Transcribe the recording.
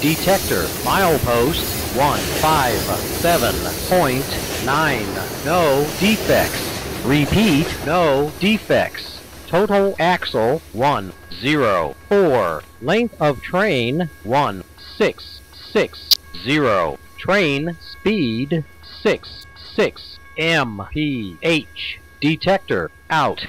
Detector milepost 157.9. No defects. Repeat, no defects. Total axle 104. Length of train 1660. Train speed 66 mph. Detector out.